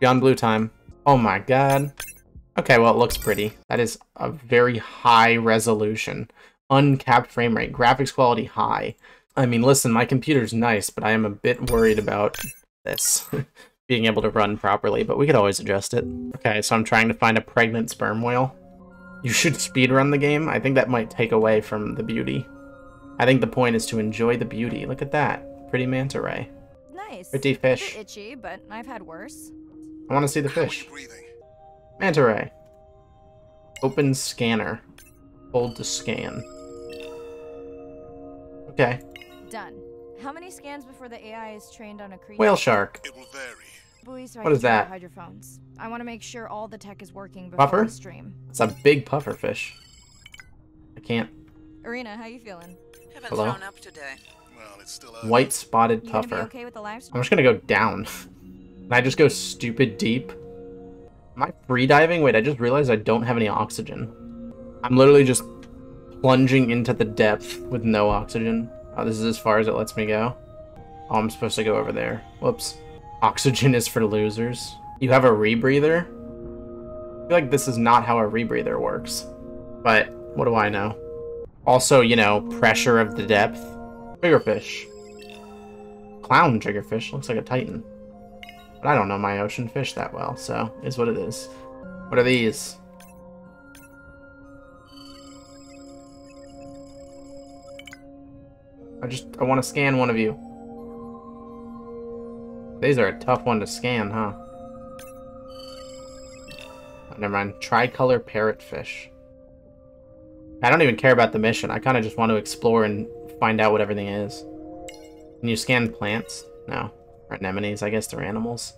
Beyond blue time. Oh my god. Okay, well, it looks pretty. That is a very high resolution. Uncapped frame rate. Graphics quality high. I mean, listen, my computer's nice, but I am a bit worried about this being able to run properly, but we could always adjust it. Okay, so I'm trying to find a pregnant sperm whale. You should speedrun the game. I think that might take away from the beauty. I think the point is to enjoy the beauty. Look at that. Pretty manta ray. Nice. Pretty fish. itchy, but I've had worse. I want to see the fish. Manta ray. Open scanner. Hold to scan. Okay. Done. How many scans before the AI is trained on a creature? Whale shark. It will vary. Buoy so I What can is check that? out Hydrophones. I want to make sure all the tech is working before Puffer? we stream. It's a big puffer fish. I can't. Irina, how you feeling? Haven't Hello? thrown up today. Well, it's still early. White spotted You gonna be puffer. okay with the live I'm stream? just gonna go down. Can I just go stupid deep? Am I free diving? Wait, I just realized I don't have any oxygen. I'm literally just plunging into the depth with no oxygen. Oh, this is as far as it lets me go. Oh, I'm supposed to go over there. Whoops. Oxygen is for losers. You have a rebreather? I feel like this is not how a rebreather works. But what do I know? Also, you know, pressure of the depth. Triggerfish. Clown triggerfish. Looks like a titan. But I don't know my ocean fish that well, so is what it is. What are these? I just I want to scan one of you. These are a tough one to scan, huh? Oh, never mind. Tricolor parrotfish. I don't even care about the mission. I kind of just want to explore and find out what everything is. Can you scan plants? No. Or anemones, I guess they're animals.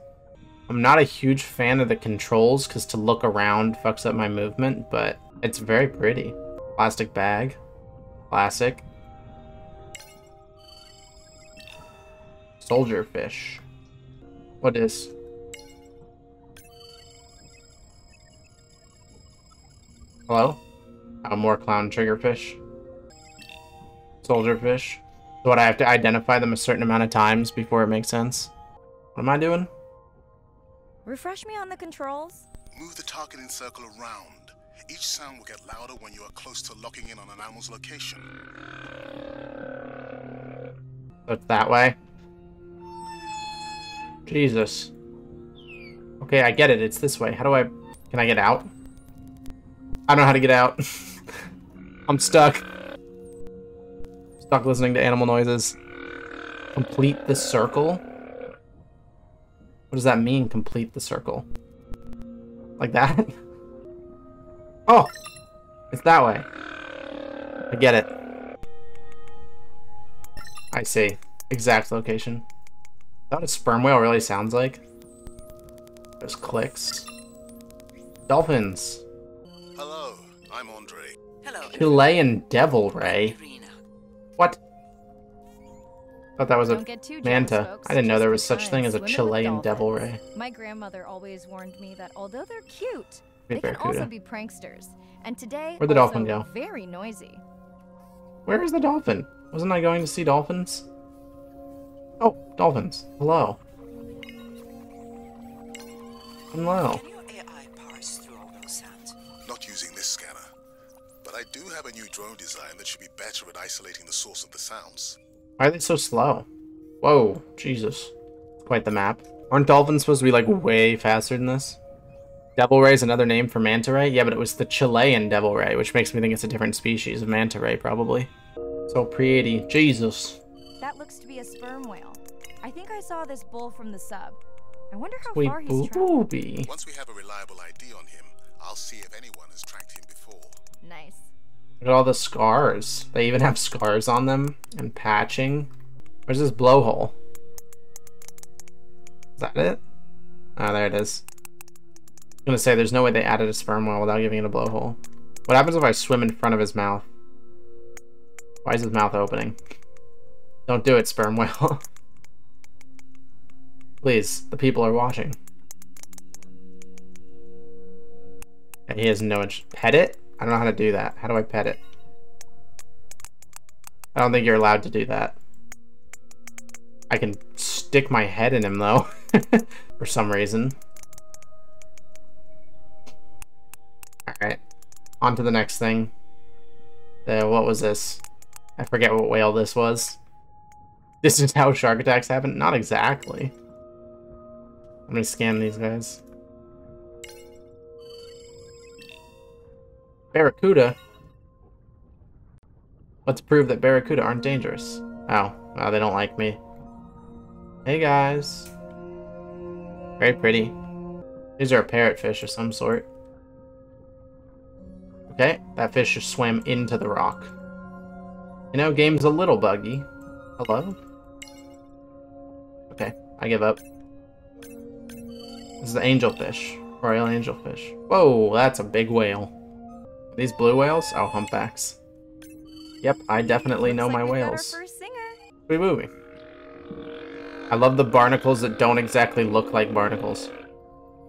I'm not a huge fan of the controls because to look around fucks up my movement, but it's very pretty. Plastic bag. Classic. Soldier fish. What is? Hello? Oh, more clown triggerfish. Soldier fish. So what, I have to identify them a certain amount of times before it makes sense? What am I doing? Refresh me on the controls. Move the targeting circle around. Each sound will get louder when you are close to locking in on an animal's location. So it's that way? Jesus. Okay, I get it. It's this way. How do I... Can I get out? I don't know how to get out. I'm stuck. Stuck listening to animal noises. Complete the circle? What does that mean, complete the circle? Like that? Oh! It's that way. I get it. I see. Exact location. Is that what a sperm whale really sounds like? Those clicks. Dolphins. Hello, I'm Andre. Hello. Chilean devil ray. Irina. Thought that was a Don't get jealous, manta. folks. I didn't know there was such kind. thing as a Chilean devil ray. My grandmother always warned me that although they're cute, Be they can also be pranksters. And today, Where'd the also dolphin go? Very noisy. Where is the dolphin? Wasn't I going to see dolphins? Oh, dolphins. Hello. Hello. Can your AI parse through all those sounds? Not using this scanner. But I do have a new drone design that should be better at isolating the source of the sounds. Why are they so slow? Whoa, Jesus. Quite the map. Aren't dolphins supposed to be like way faster than this? Devil ray is another name for manta ray? Yeah, but it was the Chilean devil ray, which makes me think it's a different species of manta ray, probably. So pretty. Jesus. That looks to be a sperm whale. I think I saw this bull from the sub. I wonder how Sweet far he's traveled. booby. Once we have a reliable ID on him, I'll see if anyone has tracked him before. Nice. Look at all the scars. They even have scars on them and patching. Where's this blowhole? Is that it? Oh, there it is. I'm gonna say there's no way they added a sperm whale without giving it a blowhole. What happens if I swim in front of his mouth? Why is his mouth opening? Don't do it, sperm whale. Please, the people are watching. And he has no int- pet it? I don't know how to do that. How do I pet it? I don't think you're allowed to do that. I can stick my head in him, though, for some reason. Alright, on to the next thing. What was this? I forget what whale this was. This is how shark attacks happen? Not exactly. I'm gonna scan these guys. Barracuda? Let's prove that Barracuda aren't dangerous. Oh, well, they don't like me. Hey guys. Very pretty. These are a parrotfish of some sort. Okay, that fish just swam into the rock. You know, game's a little buggy. Hello? Okay, I give up. This is the angelfish. Royal angelfish. Whoa, that's a big whale. These blue whales? Oh, humpbacks. Yep, I definitely know my like we got whales. first singer. I love the barnacles that don't exactly look like barnacles.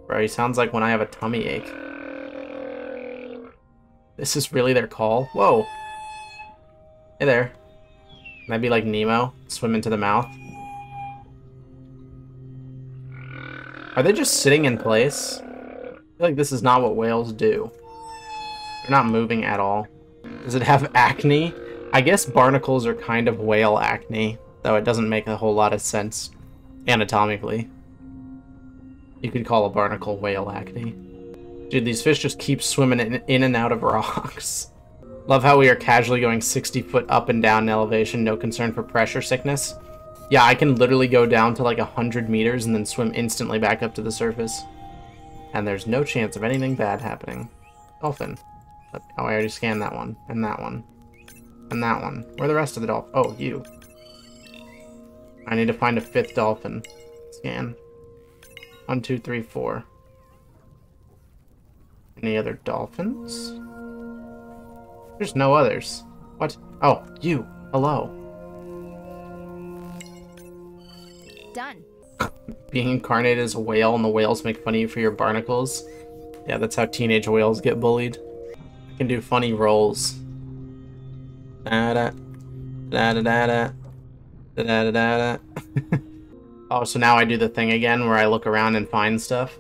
Bro, he sounds like when I have a tummy ache. This is really their call? Whoa. Hey there. Can I be like Nemo? Swim into the mouth? Are they just sitting in place? I feel like this is not what whales do. They're not moving at all. Does it have acne? I guess barnacles are kind of whale acne, though it doesn't make a whole lot of sense anatomically. You could call a barnacle whale acne. Dude, these fish just keep swimming in, in and out of rocks. Love how we are casually going 60 foot up and down in elevation, no concern for pressure sickness. Yeah, I can literally go down to like 100 meters and then swim instantly back up to the surface. And there's no chance of anything bad happening. Dolphin. But, oh, I already scanned that one. And that one. And that one. Where are the rest of the dolphin? Oh, you. I need to find a fifth dolphin. Scan. One, two, three, four. Any other dolphins? There's no others. What? Oh, you. Hello. Done. Being incarnated as a whale and the whales make fun of you for your barnacles. Yeah, that's how teenage whales get bullied. Can do funny rolls. Da da da da da da da da da. Oh, so now I do the thing again where I look around and find stuff.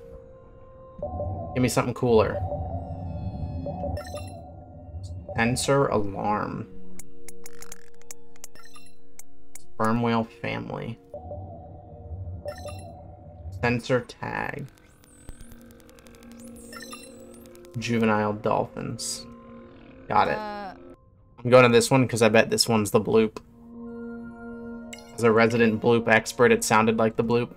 Give me something cooler. Sensor alarm. Sperm whale family. Sensor tag. Juvenile dolphins. Got it. Uh, I'm going to this one because I bet this one's the bloop. As a resident bloop expert, it sounded like the bloop.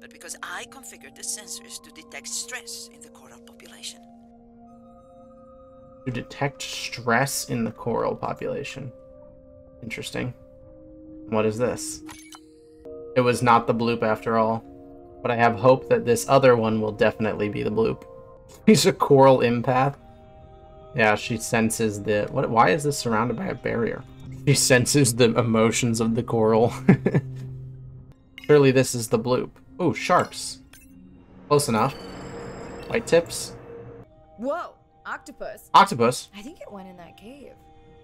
But because I configured the sensors to detect stress in the coral population. To detect stress in the coral population. Interesting. What is this? It was not the bloop after all. But I have hope that this other one will definitely be the bloop. He's a coral empath. Yeah, she senses the... What? Why is this surrounded by a barrier? She senses the emotions of the coral. Surely this is the bloop. Oh, sharks. Close enough. White tips. whoa, octopus. Octopus. I think it went in that cave.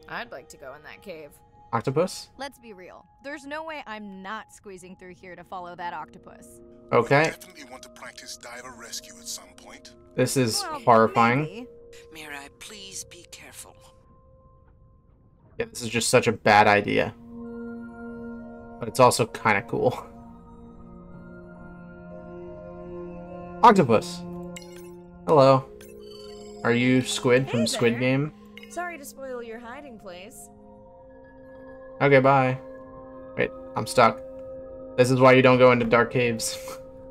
I'd like to go in that cave. Octopus. Let's be real. There's no way I'm not squeezing through here to follow that octopus. Okay. Definitely want to practice diver rescue at some point. This is Well, horrifying. maybe. Mirai, please be careful. Yeah, this is just such a bad idea. But it's also kind of cool. Octopus. Hello. Are you Squid from Hey Squid there. Game? Sorry to spoil your hiding place. Okay, bye. Wait, I'm stuck. This is why you don't go into dark caves.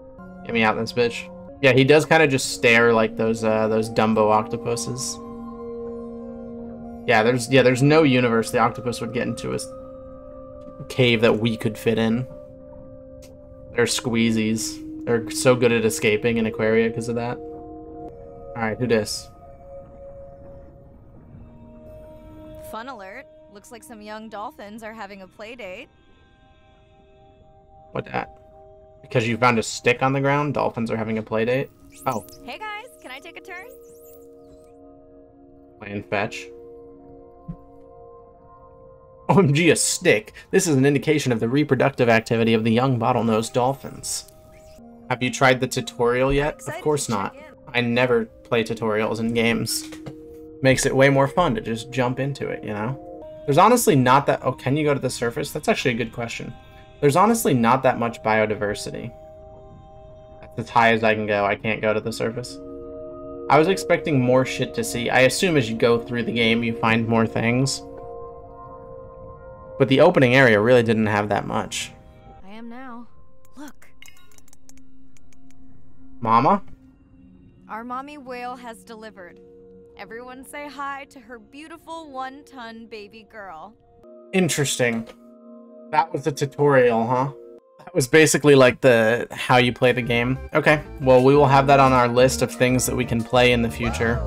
Get me out this bitch. Yeah, he does kind of just stare like those uh those Dumbo octopuses. Yeah, there's yeah, there's no universe the octopus would get into a cave that we could fit in. They're squeezies. They're so good at escaping in Aquaria because of that. Alright, who dis? Looks like some young dolphins are having a play date. What that? Because you found a stick on the ground, dolphins are having a play date? Oh, Hey guys, can I take a turn? Playing fetch. OMG, a stick. This is an indication of the reproductive activity of the young bottlenose dolphins. Have you tried the tutorial yet? Of course not. I never play tutorials in games. Makes it way more fun to just jump into it, you know? There's honestly not that. Oh, can you go to the surface? That's actually a good question. There's honestly not that much biodiversity. That's as high as I can go. I can't go to the surface. I was expecting more shit to see. I assume as you go through the game, you find more things. But the opening area really didn't have that much. I am now. Look, Mama? our mommy whale has delivered. Everyone say hi to her beautiful one-ton baby girl. Interesting. That was the tutorial, huh? That was basically like the how you play the game. Okay, well we will have that on our list of things that we can play in the future.